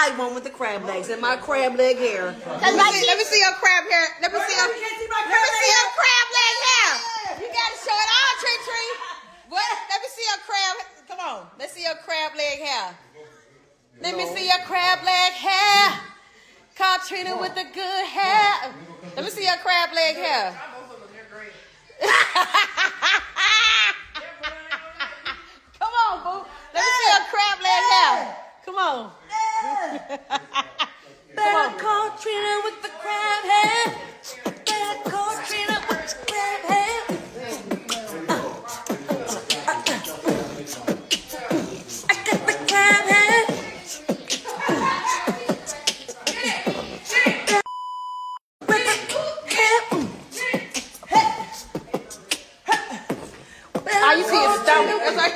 I one with the crab legs and my crab leg hair. Let me, see, let me see your crab hair. Let me see your, see my let crab me see leg your crab leg hair. You gotta show it all, Tree Tree. What? Let me see your crab. Come on. Let's see your crab leg hair. Let me see your crab leg hair. Katrina with the good hair. Let me see your crab leg hair. Come on, boo. Let me see your crab leg hair. Come on. Better call Trina with the crab hand. Better call Trina with the crab hand. I got the crab hand. With the crab. Are you seeing stomach?